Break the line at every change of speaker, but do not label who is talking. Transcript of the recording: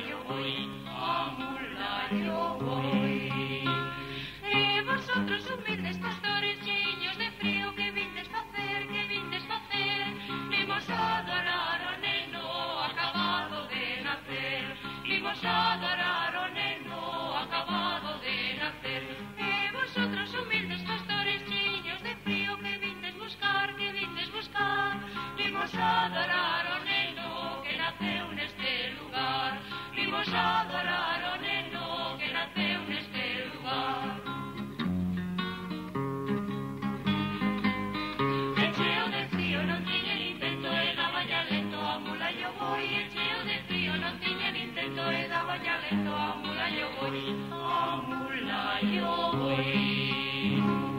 yo voy, a mula yo. away.